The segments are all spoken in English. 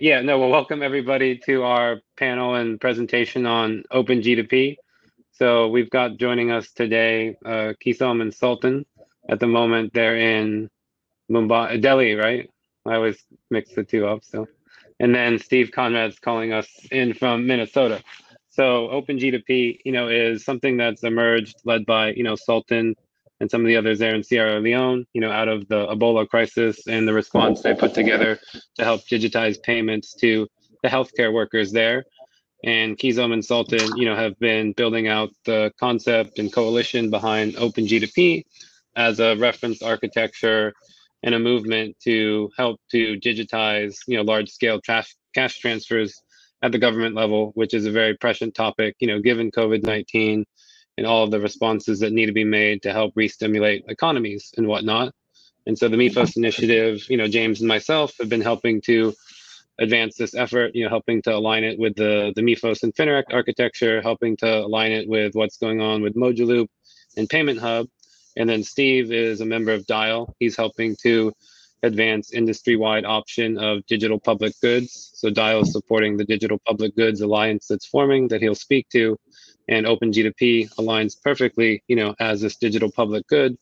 Yeah, no, well, welcome everybody to our panel and presentation on OpenG2P. So we've got joining us today, uh, Keyzom and Salton. At the moment, they're in Mumbai, Delhi, right? I always mix the two up. So, and then Steve Conrad's calling us in from Minnesota. So OpenG2P, you know, is something that's emerged, led by you know Salton and some of the others there in Sierra Leone, you know, out of the Ebola crisis and the response they put together to help digitize payments to the healthcare workers there. And Keyzom and Salton, you know, have been building out the concept and coalition behind OpenG2P as a reference architecture and a movement to help to digitize, you know, large scale cash cash transfers at the government level, which is a very prescient topic, you know, given COVID-19 and all of the responses that need to be made to help re-stimulate economies and whatnot. And so the MIFOS initiative, you know, James and myself have been helping to advance this effort, you know, helping to align it with the, the MIFOS and Fineract architecture, helping to align it with what's going on with Mojaloop and Payment Hub. And then Steve is a member of DIAL. He's helping to advance industry-wide option of digital public goods. So DIAL is supporting the Digital Public Goods Alliance that's forming that he'll speak to and OpenG2P aligns perfectly, you know, as this digital public good,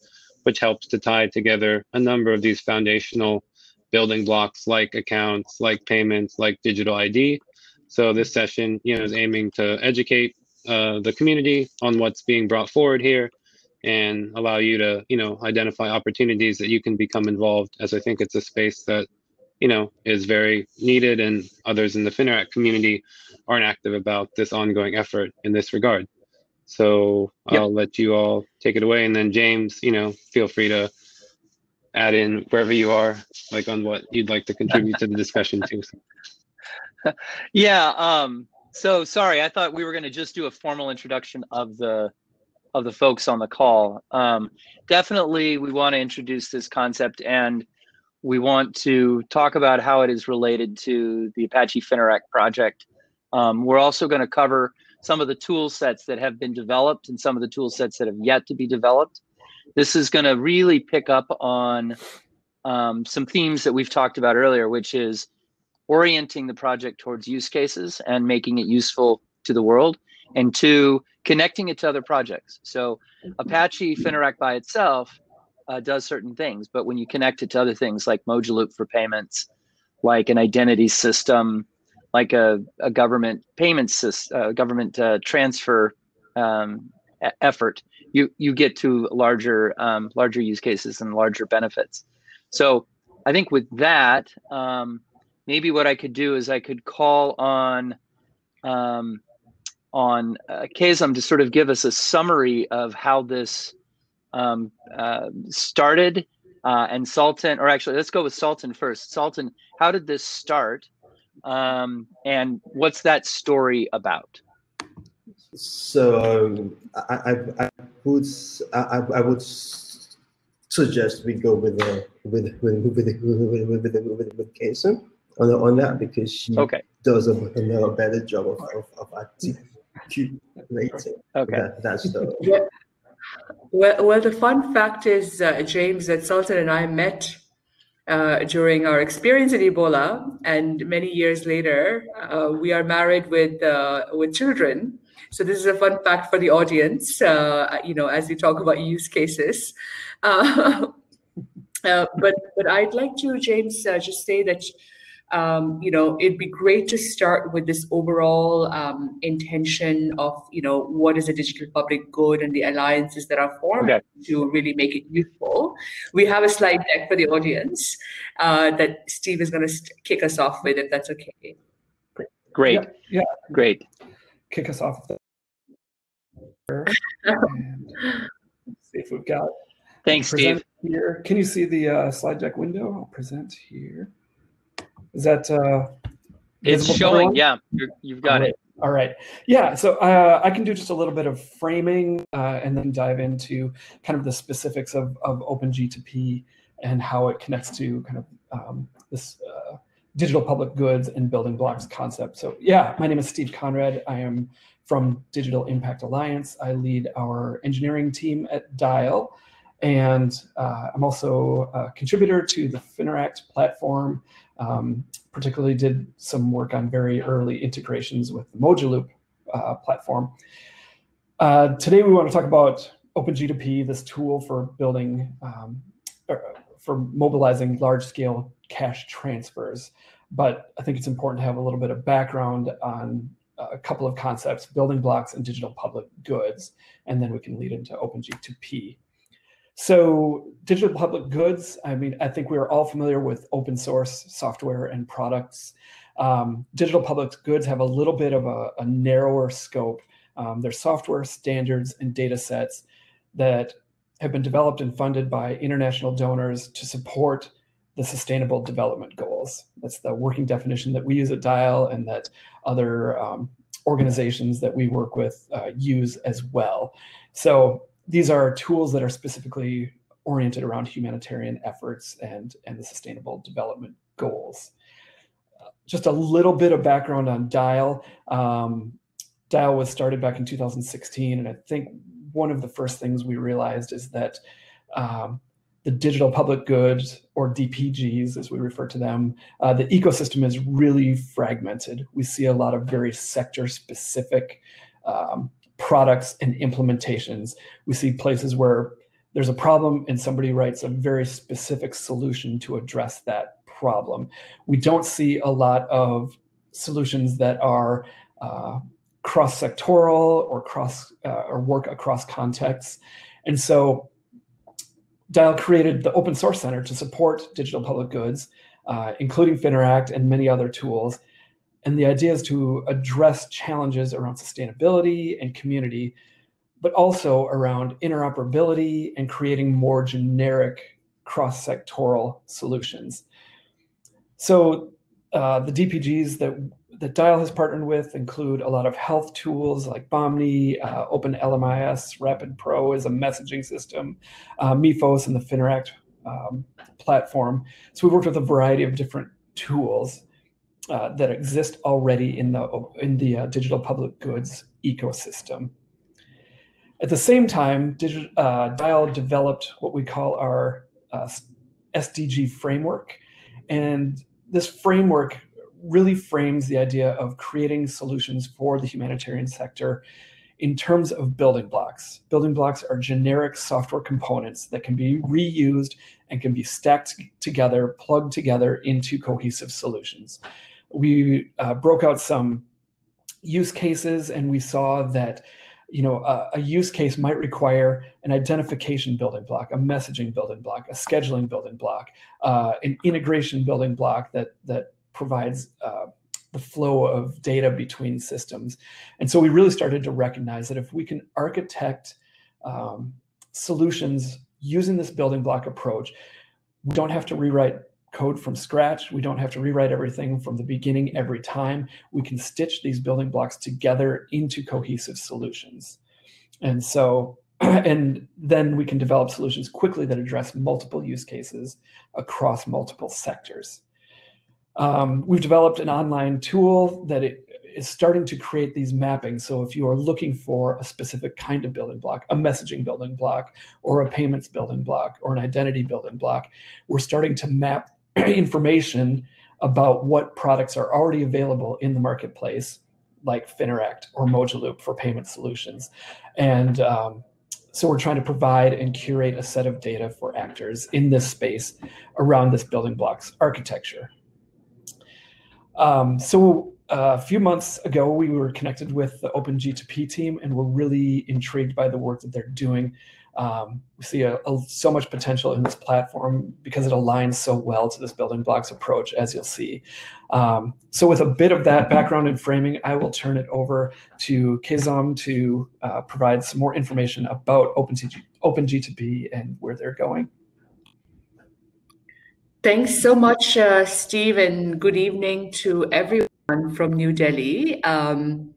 which helps to tie together a number of these foundational building blocks like accounts, like payments, like digital ID. So this session, you know, is aiming to educate uh, the community on what's being brought forward here and allow you to, you know, identify opportunities that you can become involved as I think it's a space that you know, is very needed, and others in the Fineract community aren't active about this ongoing effort in this regard. So yep. I'll let you all take it away, and then James, you know, feel free to add in wherever you are, like on what you'd like to contribute to the discussion too. yeah. Um, so sorry, I thought we were going to just do a formal introduction of the of the folks on the call. Um, definitely, we want to introduce this concept and we want to talk about how it is related to the Apache Fineract project. Um, we're also going to cover some of the tool sets that have been developed and some of the tool sets that have yet to be developed. This is going to really pick up on um, some themes that we've talked about earlier, which is orienting the project towards use cases and making it useful to the world, and two, connecting it to other projects. So Apache Fineract by itself uh, does certain things, but when you connect it to other things like Mojaloop for payments, like an identity system, like a, a government payment system, uh, government uh, transfer um, effort, you you get to larger um, larger use cases and larger benefits. So I think with that, um, maybe what I could do is I could call on um, on uh, Keyzom to sort of give us a summary of how this um, uh, started uh, and Salton, or actually, let's go with Salton first. Salton, how did this start? Um, and what's that story about? So um, I, I, I, would I, I would suggest we go with the with with with with with, with, with, with on on that because she okay. does a, a better job of of, of articulating. Okay, that, that's the. Yeah. Well, well, the fun fact is, uh, James, that Salton and I met uh, during our experience in Ebola, and many years later, uh, we are married with uh, with children. So this is a fun fact for the audience. Uh, you know, as we talk about use cases. Uh, but but I'd like to, James, just say that um, you know, it'd be great to start with this overall um, intention of, you know, what is a digital public good and the alliances that are formed okay. to really make it useful. We have a slide deck for the audience uh, that Steve is going to kick us off with, if that's okay. Great. Yeah, yeah. great. Kick us off. see if we've got. Thanks, Steve. Here. Can you see the uh, slide deck window? I'll present here. Is that uh, it's showing? Yeah, you have got All right. it. All right. Yeah. So uh, I can do just a little bit of framing uh, and then dive into kind of the specifics of, of OpenG2P and how it connects to kind of um, this uh, digital public goods and building blocks concept. So yeah, my name is Steve Conrad. I am from Digital Impact Alliance. I lead our engineering team at Dial, and uh, I'm also a contributor to the Fineract platform. Um, particularly did some work on very early integrations with the Mojaloop uh, platform. Uh, today we want to talk about OpenG2P, this tool for building, um, for mobilizing large-scale cash transfers. But I think it's important to have a little bit of background on a couple of concepts, building blocks and digital public goods, and then we can lead into OpenG2P. So digital public goods, I mean, I think we're all familiar with open source software and products. Um, digital public goods have a little bit of a, a narrower scope. Um, they're software standards and data sets that have been developed and funded by international donors to support the sustainable development goals. That's the working definition that we use at Dial and that other um, organizations that we work with uh, use as well. So these are tools that are specifically oriented around humanitarian efforts and, and the sustainable development goals. Just a little bit of background on Dial. Um, Dial was started back in 2016, and I think one of the first things we realized is that um, the digital public goods, or DPGs as we refer to them, uh, the ecosystem is really fragmented. We see a lot of very sector specific um, products and implementations. We see places where there's a problem and somebody writes a very specific solution to address that problem. We don't see a lot of solutions that are uh, cross-sectoral or cross uh, or work across contexts. And so Dial created the Open Source Center to support digital public goods, uh, including Fineract and many other tools. And the idea is to address challenges around sustainability and community, but also around interoperability and creating more generic cross-sectoral solutions. So uh, the DPGs that that Dial has partnered with include a lot of health tools like Bahmni, uh, Open LMIS, Rapid Pro is a messaging system, uh, Mifos and the Fineract um, platform. So we've worked with a variety of different tools uh, that exist already in the in the uh, digital public goods ecosystem. At the same time, digital, uh, Dial developed what we call our uh, SDG framework, and this framework really frames the idea of creating solutions for the humanitarian sector in terms of building blocks. Building blocks are generic software components that can be reused and can be stacked together, plugged together into cohesive solutions we uh, broke out some use cases and we saw that you know a, a, use case might require an identification building block a messaging building block a scheduling building block uh, an integration building block that that provides uh, the flow of data between systems. And so we really started to recognize that if we can architect um, solutions using this building block approach we don't have to rewrite code from scratch. We don't have to rewrite everything from the beginning every time. We can stitch these building blocks together into cohesive solutions. And so, and then we can develop solutions quickly that address multiple use cases across multiple sectors. Um, we've developed an online tool that is starting to create these mappings. So if you are looking for a specific kind of building block, a messaging building block, or a payments building block, or an identity building block, we're starting to map information about what products are already available in the marketplace, like Fineract or Mojaloop for payment solutions. And um, so we're trying to provide and curate a set of data for actors in this space around this building blocks architecture. Um, so uh, a few months ago, we were connected with the Open G2P team, and we're really intrigued by the work that they're doing um, we see a, a, so much potential in this platform because it aligns so well to this building blocks approach, as you'll see. Um, so with a bit of that background and framing, I will turn it over to Keyzom to uh, provide some more information about OpenG, OpenG2P and where they're going. Thanks so much, uh, Steve, and good evening to everyone from New Delhi. Um,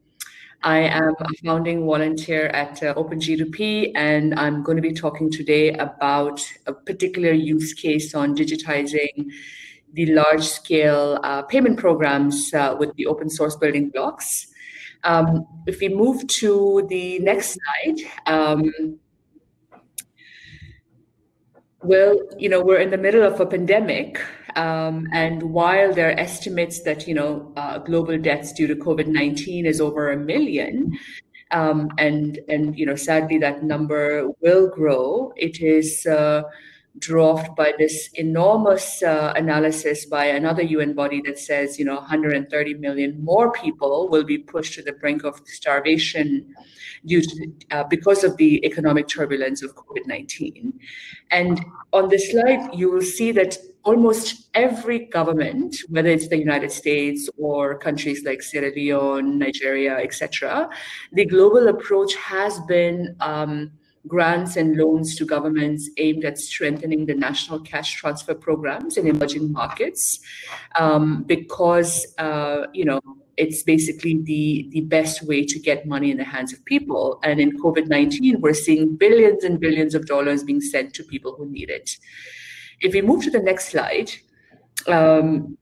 I am a founding volunteer at uh, OpenG2P, and I'm going to be talking today about a particular use case on digitizing the large scale uh, payment programs uh, with the open source building blocks. Um, if we move to the next slide, um, well, you know, we're in the middle of a pandemic. Um, and while there are estimates that, you know, uh, global deaths due to COVID-19 is over a million, um, and, and, you know, sadly that number will grow, it is uh, dwarfed by this enormous uh, analysis by another UN body that says, you know, 130 million more people will be pushed to the brink of starvation due to uh, because of the economic turbulence of COVID-19. And on this slide, you will see that almost every government, whether it's the United States or countries like Sierra Leone, Nigeria, etc., the global approach has been um, grants and loans to governments aimed at strengthening the national cash transfer programs in emerging markets um, because uh, you know it's basically the the best way to get money in the hands of people and in covid-19 we're seeing billions and billions of dollars being sent to people who need it if we move to the next slide um,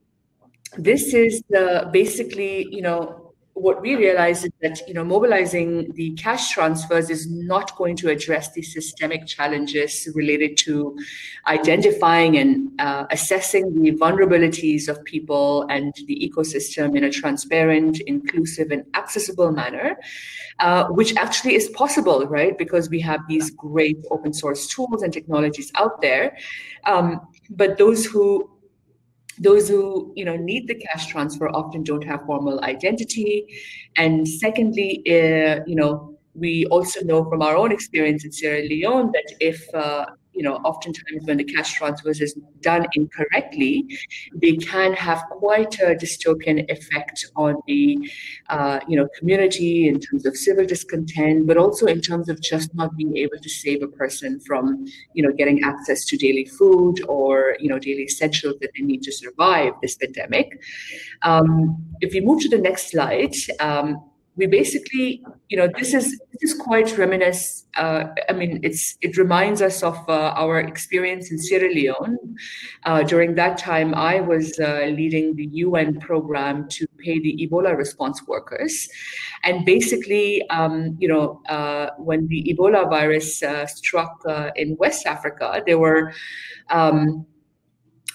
this is basically you know what we realize is that you know mobilizing the cash transfers is not going to address the systemic challenges related to identifying and uh, assessing the vulnerabilities of people and the ecosystem in a transparent, inclusive, and accessible manner, uh, which actually is possible, right? Because we have these great open source tools and technologies out there. Um, but those who those who you know need the cash transfer often don't have formal identity. And secondly uh, you know we also know from our own experience in sierra leone that if uh, you know, oftentimes when the cash transfers is done incorrectly, they can have quite a dystopian effect on the, uh, you know, community in terms of civil discontent, but also in terms of just not being able to save a person from, you know, getting access to daily food or, you know, daily essentials that they need to survive this pandemic. Um, if we move to the next slide, um, we basically, you know, this is this is quite reminiscent. Uh, I mean, it's it reminds us of uh, our experience in Sierra Leone. Uh, during that time, I was uh, leading the UN program to pay the Ebola response workers, and basically, um, you know, uh, when the Ebola virus uh, struck in West Africa, there were um,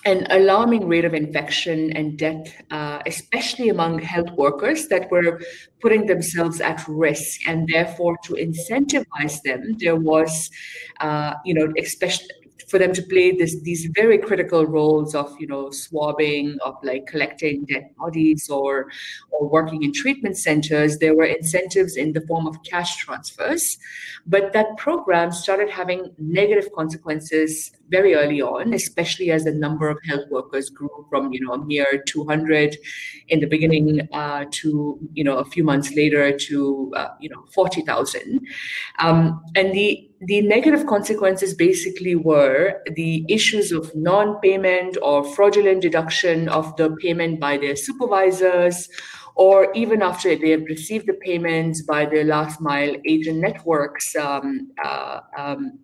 an alarming rate of infection and death, uh, especially among health workers that were putting themselves at risk. And therefore, to incentivize them, there was, uh, you know, especially for them to play this these very critical roles of you know swabbing of like collecting dead bodies or or working in treatment centers there were incentives in the form of cash transfers. But that program started having negative consequences very early on especially as the number of health workers grew from you know a mere 200 in the beginning uh, to you know a few months later to uh, you know 40,000 um, and the the negative consequences basically were the issues of non-payment or fraudulent deduction of the payment by their supervisors or even after they have received the payments by their last mile agent networks um, uh, um,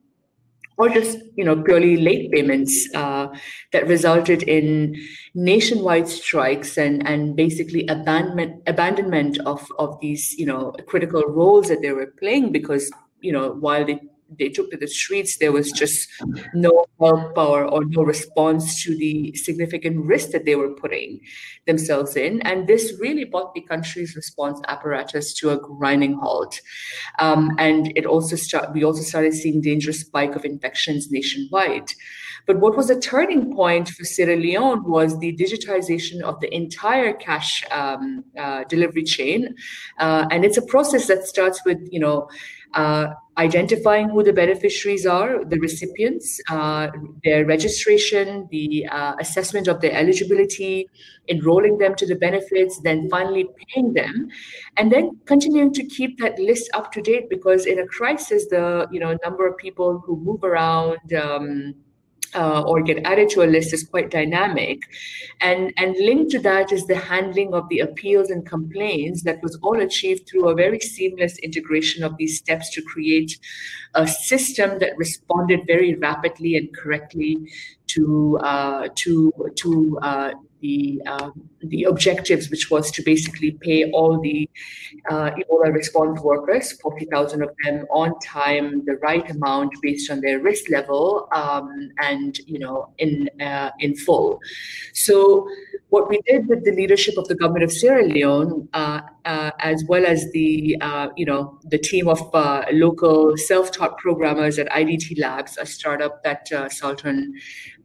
or just you know purely late payments uh, that resulted in nationwide strikes and and basically abandonment abandonment of of these you know critical roles that they were playing because you know while they they took to the streets, there was just no help or, or no response to the significant risk that they were putting themselves in. And this really brought the country's response apparatus to a grinding halt. Um, and it also start, we also started seeing dangerous spike of infections nationwide. But what was a turning point for Sierra Leone was the digitization of the entire cash um, uh, delivery chain. Uh, and it's a process that starts with, you know, uh, identifying who the beneficiaries are, the recipients, uh, their registration, the uh, assessment of their eligibility, enrolling them to the benefits, then finally paying them, and then continuing to keep that list up to date because in a crisis, the you know number of people who move around. Um, uh, or get added to a list is quite dynamic. And, and linked to that is the handling of the appeals and complaints that was all achieved through a very seamless integration of these steps to create a system that responded very rapidly and correctly to, uh, to, to uh, the um, the objectives, which was to basically pay all the uh, Ebola response workers, 40,000 of them, on time, the right amount based on their risk level, um, and you know in uh, in full. So what we did with the leadership of the government of Sierra Leone, uh, uh, as well as the uh, you know the team of uh, local self-taught programmers at IDT Labs, a startup that uh, Salton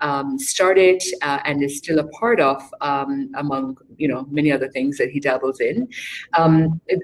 um, started uh, and is still a part of, um, among you know many other things that he dabbles in. Um, it,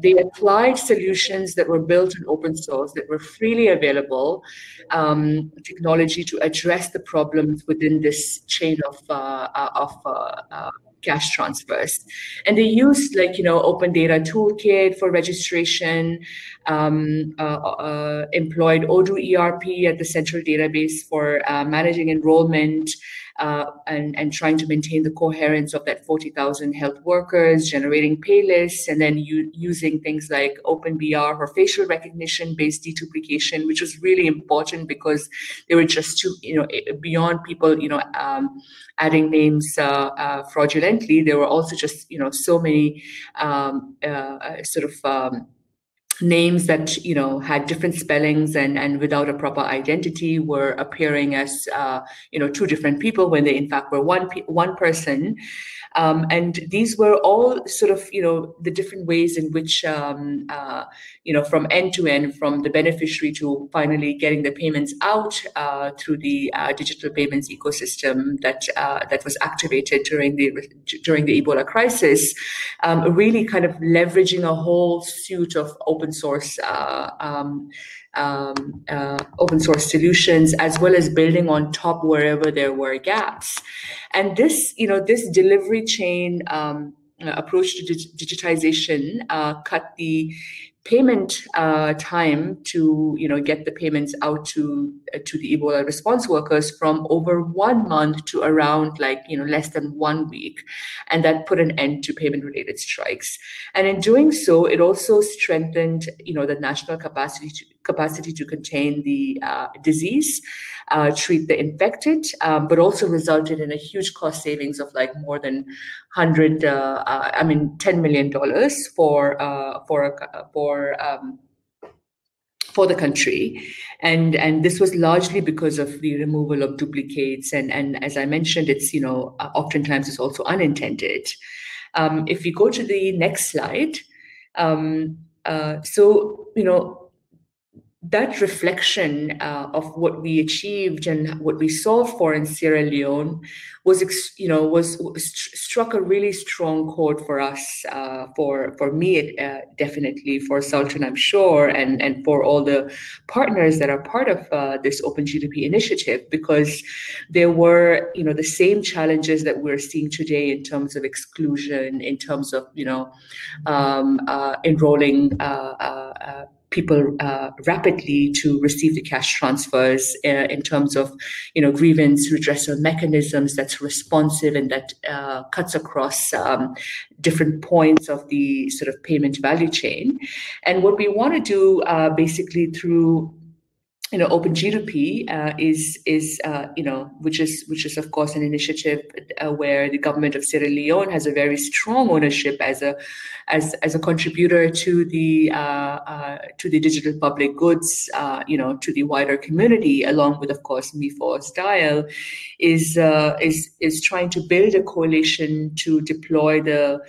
they applied solutions that were built in open source that were freely available um, technology to address the problems within this chain of uh, uh of uh, uh, cash transfers. And they used like, you know, open data toolkit for registration, um, uh, uh, employed Odoo ERP at the central database for uh, managing enrollment, uh, and, and trying to maintain the coherence of that 40,000 health workers, generating pay lists, and then using things like OpenBR or facial recognition based deduplication, which was really important because they were just too, you know, beyond people, you know, um, adding names uh, uh, fraudulently. There were also just, you know, so many um, uh, sort of um, names that you know had different spellings and and without a proper identity were appearing as uh, you know two different people when they in fact were one one person um, and these were all sort of, you know, the different ways in which, um, uh, you know, from end to end, from the beneficiary to finally getting the payments out uh, through the uh, digital payments ecosystem that uh, that was activated during the during the Ebola crisis, um, really kind of leveraging a whole suite of open source uh, um, um, uh, open source solutions as well as building on top wherever there were gaps and this you know this delivery chain um, approach to dig digitization uh, cut the payment uh, time to you know get the payments out to uh, to the Ebola response workers from over one month to around like you know less than one week, and that put an end to payment related strikes. And in doing so, it also strengthened you know the national capacity to, capacity to contain the uh, disease, uh, treat the infected, um, but also resulted in a huge cost savings of like more than hundred, uh, uh I mean, ten million dollars for uh, for for um, for the country. And and this was largely because of the removal of duplicates. And and as i mentioned it's you know uh, oftentimes it's also unintended. Um, if we go to the next slide um, uh, so you know that reflection uh, of what we achieved and what we solved for in Sierra Leone was, you know, was, was struck a really strong chord for us, uh, for for me uh, definitely, for Salton I'm sure, and and for all the partners that are part of uh, this Open G2P initiative, because there were, you know, the same challenges that we're seeing today in terms of exclusion, in terms of, you know, um, uh, enrolling uh, people uh, rapidly to receive the cash transfers uh, in terms of you know grievance redressal mechanisms that's responsive and that uh, cuts across um, different points of the sort of payment value chain. And what we want to do uh, basically through you know, Open G2P uh, is is uh, you know which is which is of course an initiative uh, where the government of Sierra Leone has a very strong ownership as a as as a contributor to the uh, uh, to the digital public goods uh, you know to the wider community along with of course MIFOS Dial is is is trying to build a coalition to deploy the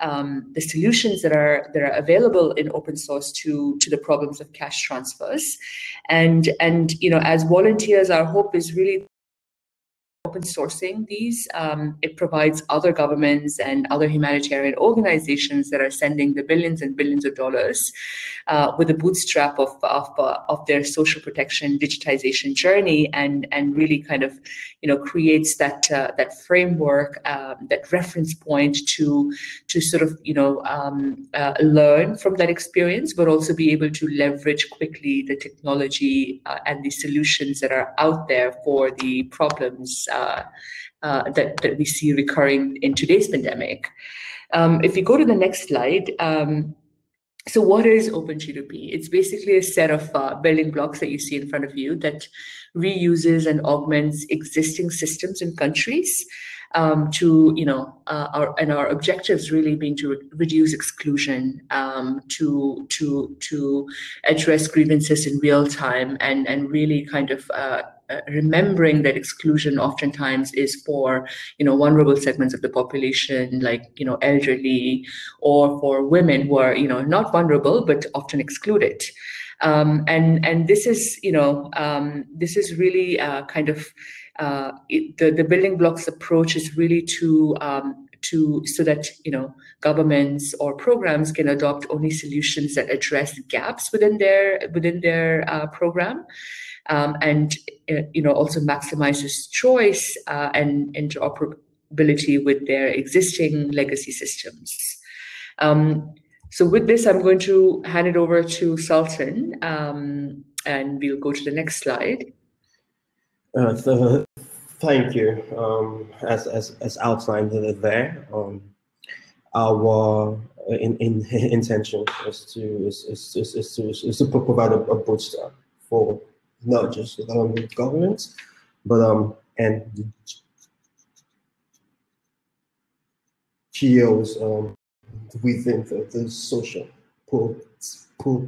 um, the solutions that are that are available in open source to to the problems of cash transfers. And and you know as volunteers our hope is really open sourcing these. Um, it provides other governments and other humanitarian organizations that are sending the billions and billions of dollars uh, with a bootstrap of of, uh, of their social protection digitization journey, and and really kind of you know creates that uh, that framework, um, that reference point to to sort of you know um, uh, learn from that experience, but also be able to leverage quickly the technology uh, and the solutions that are out there for the problems that, that we see recurring in today's pandemic. Um, if you go to the next slide, um, so what is OpenG2P? It's basically a set of uh, building blocks that you see in front of you that reuses and augments existing systems in countries um, to you know uh, our and our objectives really being to re reduce exclusion um, to to to address grievances in real time and and really kind of uh, uh, remembering that exclusion oftentimes is for you know vulnerable segments of the population like you know elderly or for women who are you know not vulnerable but often excluded. Um, and and this is you know um, this is really uh, kind of uh, it, the the building blocks approach is really to um, to so that you know governments or programs can adopt only solutions that address gaps within their within their uh, program um, and uh, you know also maximizes choice uh, and interoperability with their existing legacy systems. Um, so with this, I'm going to hand it over to Salton, um, and we'll go to the next slide. Uh, so, thank you. Um, as, as, as outlined there, um, our in, in, intention is to is, is, is, is, to, is to provide a, a bootstrap for not just governments, but um, and GOs um, within the, the social poor,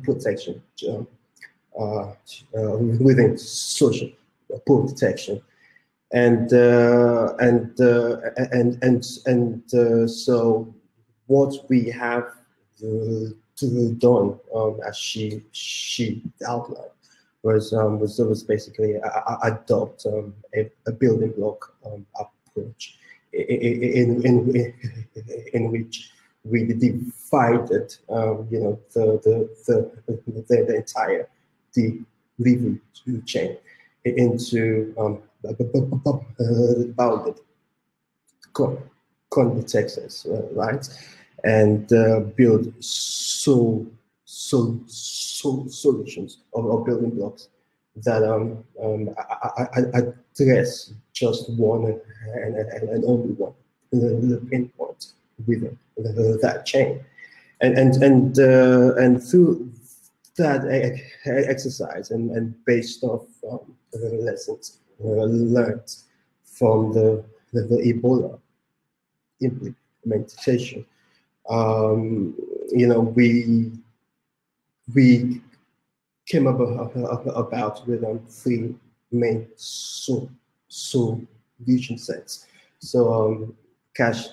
protection, um, uh, uh, within social poor protection. And uh, and uh, and and and uh, so what we have to done, um, as she she outlined, was um, was was basically adopt um, a, a, building block um, approach in, in, in, in which we divided, um, you know, the, the, the, the, the entire delivery chain into um, bounded contexts, uh, right? And uh, build so, so, so solutions or, or building blocks that um, um, address just one and, and, and only one, the, the pinpoint within that chain. And, and, and, uh, and through that exercise and, and based off um, the lessons uh, learned from the, the, the Ebola implementation, um, you know, we, we came up about with um, three main so, so vision sets. So um, cash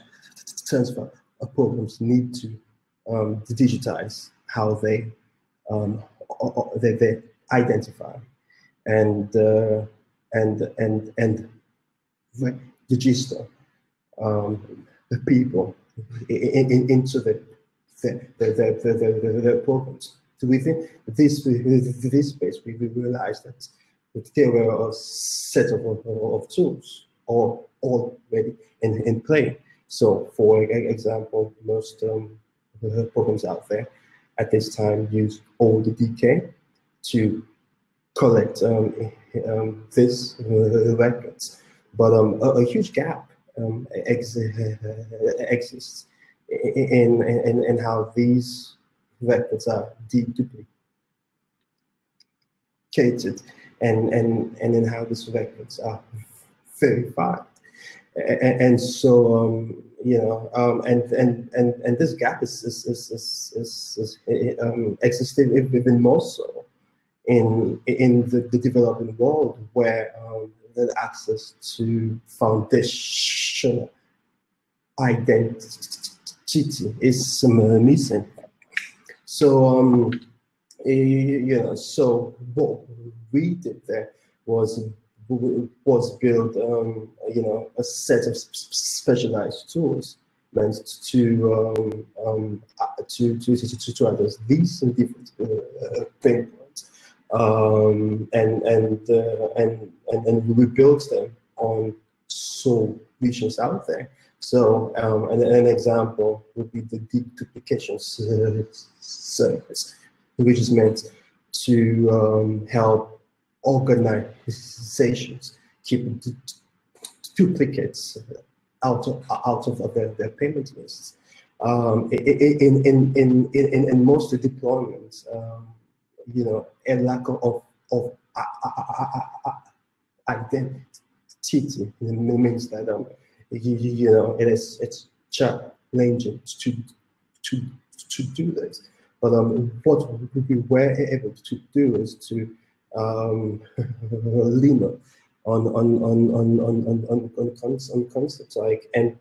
transfer programs need to um, digitize how they um, they, they identify and uh, and and and register um, the people in, in, into the the, the, the, the, the, programs. So within this this space, we, we realized that there were a set of, of tools all already in, in play so for example, most um, programs out there at this time use ODK to collect um, um, this uh, records. But um, a, a, huge gap um, ex exists in, in, in how these records are duplicated and, and, and in how these records are verified and, and so um, you know, um, and and and and this gap is is is is, is, is um, existed even more so in in the, the developing world where um, the access to foundational identity is missing. So um, you know, so what we did there was was build, um, you know, a set of specialized tools meant to um, um, to, to, to, to address these different uh, pain points, um, and and, uh, and and and we built them on solutions out there. So um, an, an example would be the deduplication service, which is meant to um, help organizations keep duplicates out of out of their, their payment lists. Um, in, in, in, in, in most deployments, um, you know, a lack of, of identity city, in Amsterdam. You, know, it is it's challenging to to to do this. But um, what we were able to do is to um, lean on on on on on on on, on, concepts, on concepts like and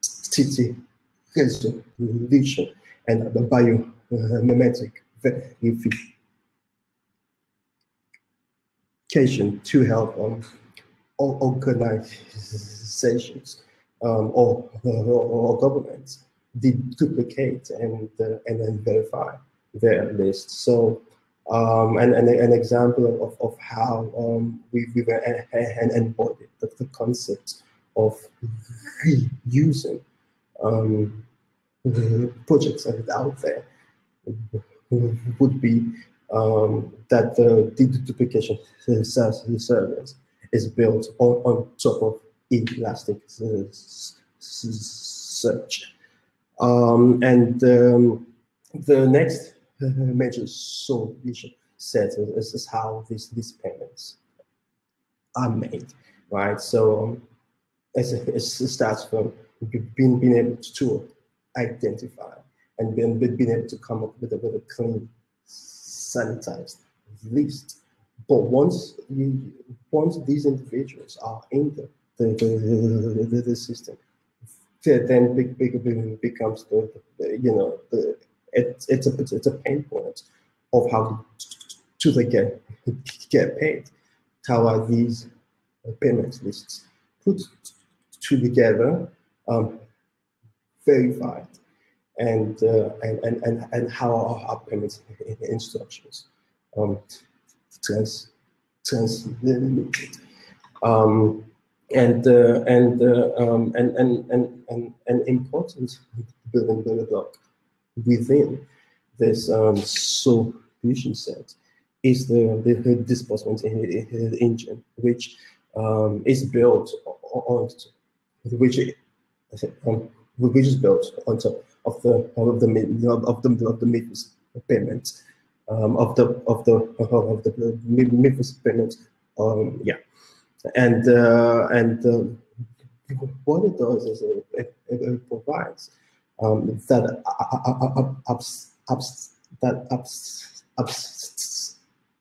city resolution and the biometric verification to help um, organizations um, or, or, governments duplicate and uh, and then verify their list. So um, and, and an example of, of how um, we, we were and embodied the, the concept of reusing um, projects that are out there would be um, that the deduplication service is built on, on top of Elastic Search. Um, and um, the next major solution set is, is how these, these payments are made, right? So um, it, it starts from being, being able to identify and being, being able to come up with a, with a clean, sanitized list. But once you, once these individuals are in the, the, the, the, the system, then big, big, becomes the, the, you know the it's it's a it's a pain point of how to they get get paid. How are these payment lists put together, um, verified, and, uh, and and and and how are our payment instructions um, trans transmitted. Um, and uh, and, uh, um, and and and and and important building block within this um, solution set is the, the disbursement engine, which um, is built on which um, which is built on top of the of the of the of the MIFOS payment um, of the of the of the MIFOS payment. Um, yeah, and uh, and uh, what it does is it, it, it provides um, that ups, ups, that ups, ups,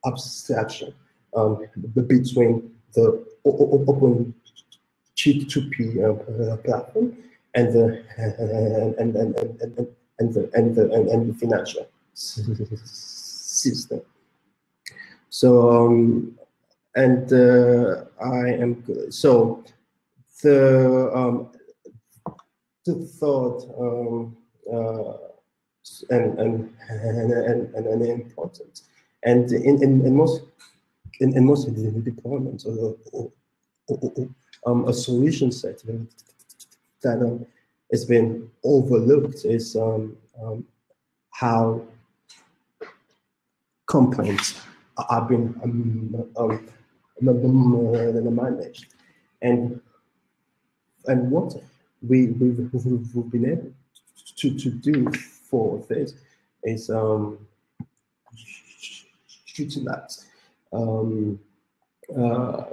abstraction um, between the open G2P uh, platform and the and and and and and the and the and, and the financial system. So um, and uh, I am so the um, the thought um, uh, and, and, and, and, and, important. And in, in, in most in, in most deployments, or, or, or, um, a solution set that um, has been overlooked is um, um, how complaints are being um, um, managed, and and what we, we've, we've been able to, to do for this is um, utilize um, uh,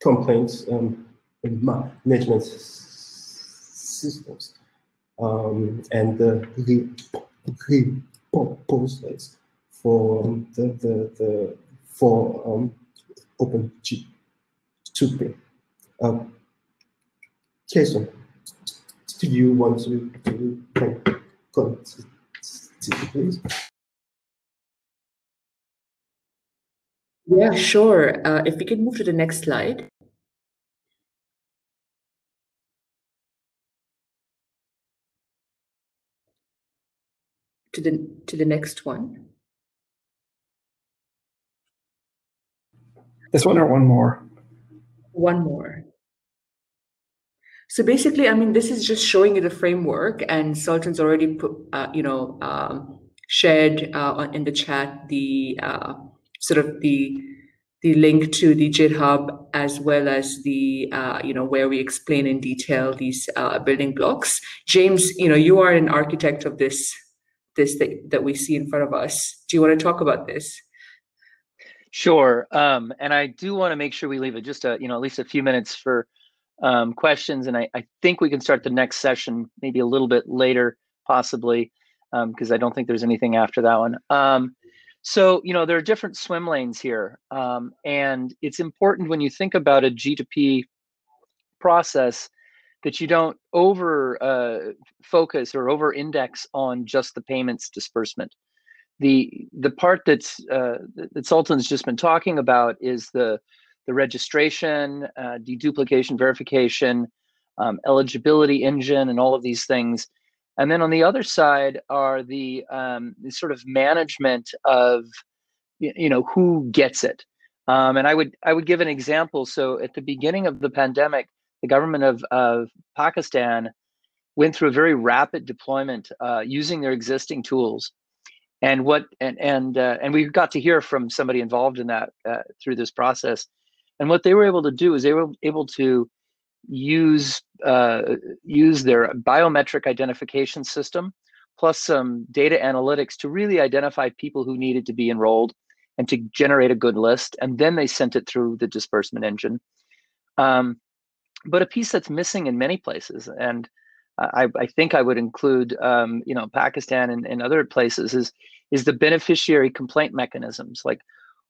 complaints um, management systems um, and the proposals for the, the, the for um, open G 2P. Um, Jason, do you want to, to continue, please? Yeah, sure. Uh, if we can move to the next slide. To the to the next one. This one or one more? One more. So basically, I mean, this is just showing you the framework, and Salton's already put, uh, you know, um, shared uh, in the chat the uh, sort of the the link to the GitHub as well as the uh, you know where we explain in detail these uh, building blocks. James, you know, you are an architect of this this that, that we see in front of us. Do you want to talk about this? Sure, um, and I do want to make sure we leave it just a you know at least a few minutes for um, questions, and I, I, think we can start the next session maybe a little bit later, possibly, because um, I don't think there's anything after that one. Um, so, you know, there are different swim lanes here, um, and it's important when you think about a G2P process that you don't over uh, focus or over index on just the payments disbursement. The the part that's uh, that Salton's just been talking about is the the registration, uh, deduplication, verification, um, eligibility engine, and all of these things. And then on the other side are the, um, the sort of management of, you know, who gets it. Um, and I would I would give an example. So at the beginning of the pandemic, the government of, of Pakistan went through a very rapid deployment uh, using their existing tools. And what and and uh, and we got to hear from somebody involved in that uh, through this process. And what they were able to do is they were able to use uh, use their biometric identification system plus some data analytics to really identify people who needed to be enrolled and to generate a good list. And then they sent it through the disbursement engine. Um, but a piece that's missing in many places, and I, I think I would include, um, you know, Pakistan and, and other places, is is the beneficiary complaint mechanisms. Like,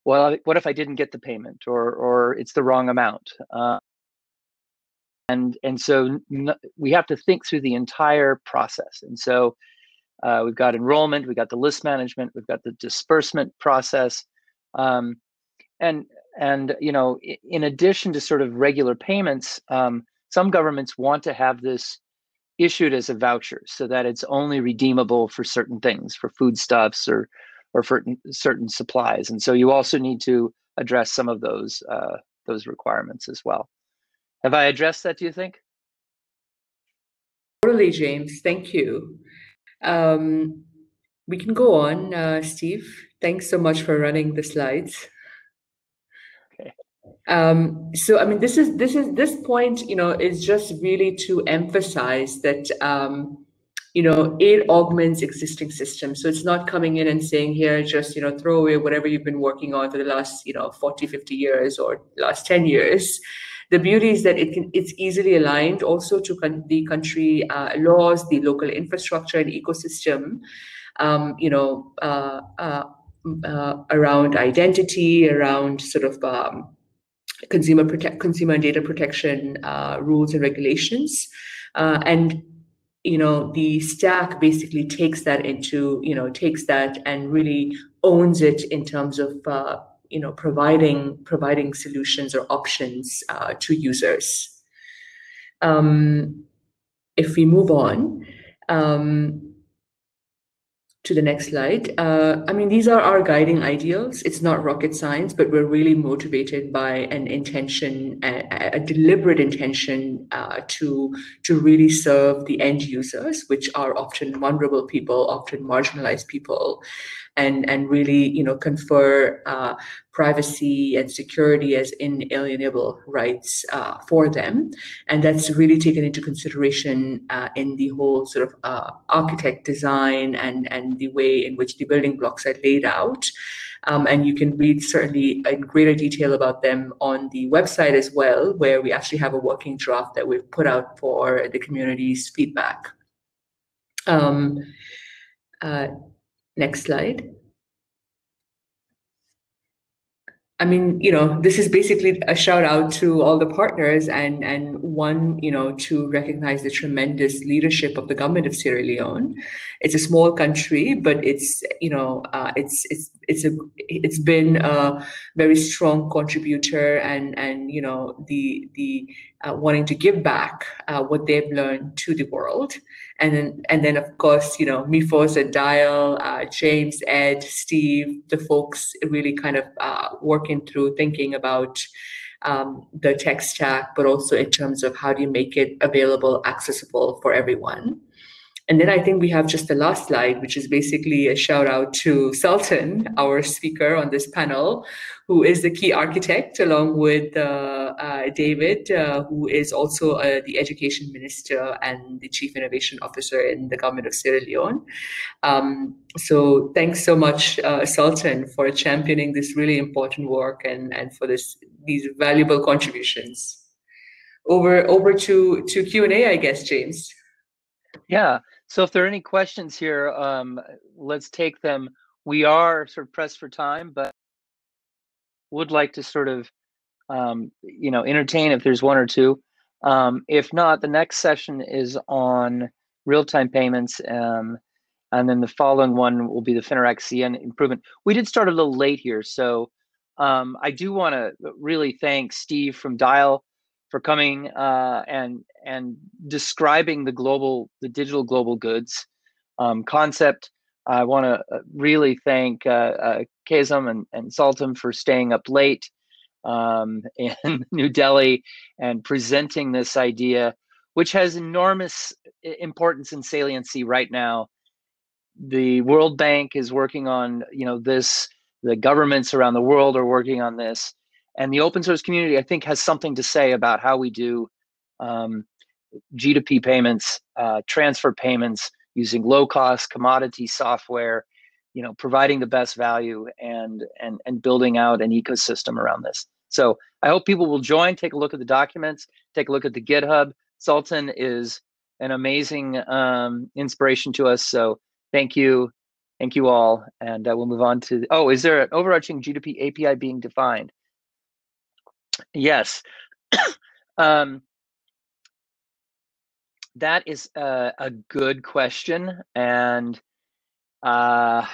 well, what if I didn't get the payment, or or it's the wrong amount? Uh, and and so we have to think through the entire process. And so uh, we've got enrollment, we've got the list management, we've got the disbursement process, um, and and you know, in addition to sort of regular payments, um, some governments want to have this issued as a voucher so that it's only redeemable for certain things, for foodstuffs or or for certain supplies. And so you also need to address some of those uh, those requirements as well. Have I addressed that? Do you think? Totally, James. Thank you. Um, we can go on, uh, Steve. Thanks so much for running the slides. Um, so I mean, this is this is this point, you know, is just really to emphasize that um, you know it augments existing systems. So it's not coming in and saying here, just you know, throw away whatever you've been working on for the last you know 40, 50 years or last 10 years. The beauty is that it can it's easily aligned also to con- the country uh, laws, the local infrastructure and ecosystem. Um, you know, uh, uh, uh around identity, around sort of um, consumer protect consumer and data protection uh, rules and regulations. Uh, and you know the stack basically takes that into you know takes that and really owns it in terms of uh, you know providing providing solutions or options uh, to users. Um, if we move on um, to the next slide. Uh, I mean, these are our guiding ideals. It's not rocket science, but we're really motivated by an intention, a, a deliberate intention uh, to to really serve the end users, which are often vulnerable people, often marginalized people, and and really you know confer uh, privacy and security as inalienable rights uh, for them. And that's really taken into consideration uh, in the whole sort of uh, architect design and and the way in which the building blocks are laid out. Um, and you can read certainly in greater detail about them on the website as well where we actually have a working draft that we've put out for the community's feedback. Um, uh, Next slide. I mean, you know, this is basically a shout out to all the partners and and one, you know, to recognize the tremendous leadership of the government of Sierra Leone. It's a small country, but it's you know, uh, it's it's it's a it's been a very strong contributor and and you know the the uh, wanting to give back uh, what they've learned to the world and then and then of course you know Mifos and Dial, uh, James, Ed, Steve, the folks really kind of uh, working through thinking about um, the tech stack, but also in terms of how do you make it available, accessible for everyone. And then I think we have just the last slide, which is basically a shout out to Salton, our speaker on this panel, who is the key architect, along with uh, uh, David, uh, who is also uh, the education minister and the chief innovation officer in the government of Sierra Leone. Um, so thanks so much, uh, Salton, for championing this really important work and, and for this these valuable contributions. over over to to Q and A, I guess, James. Yeah. So if there are any questions here, um, let's take them. We are sort of pressed for time, but would like to sort of, um, you know, entertain if there's one or two. Um, if not, the next session is on real-time payments, um, and then the following one will be the Fineract CN improvement. We did start a little late here, so um, I do want to really thank Steve from Dial for coming uh, and and describing the global, the digital global goods um, concept. I want to uh, really thank uh, uh, Keyzom and, and Salton for staying up late um, in New Delhi and presenting this idea, which has enormous importance and saliency right now. The World Bank is working on, you know, this. The governments around the world are working on this, and the open source community, I think, has something to say about how we do um, G2P payments, uh, transfer payments using low cost commodity software, you know, providing the best value and and and building out an ecosystem around this. So I hope people will join, take a look at the documents, take a look at the GitHub. Salton is an amazing um, inspiration to us. So thank you. Thank you all. And uh, we'll move on to, oh, is there an overarching G2P API being defined? Yes. um, that is a, a good question. And uh,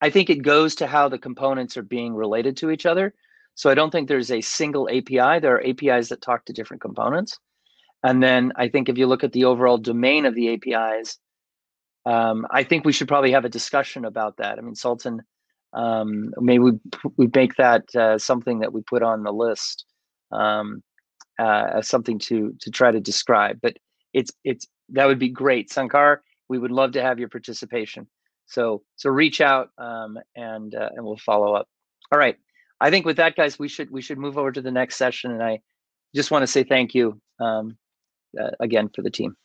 I think it goes to how the components are being related to each other. So I don't think there's a single API. There are APIs that talk to different components. And then I think if you look at the overall domain of the APIs, um, I think we should probably have a discussion about that. I mean, Salton, um, maybe we, we make that uh, something that we put on the list um, uh, something to to try to describe. But it's it's that would be great, Sankar. We would love to have your participation. So so reach out um, and uh, and we'll follow up. All right. I think with that, guys, we should we should move over to the next session. And I just want to say thank you um, uh, again for the team.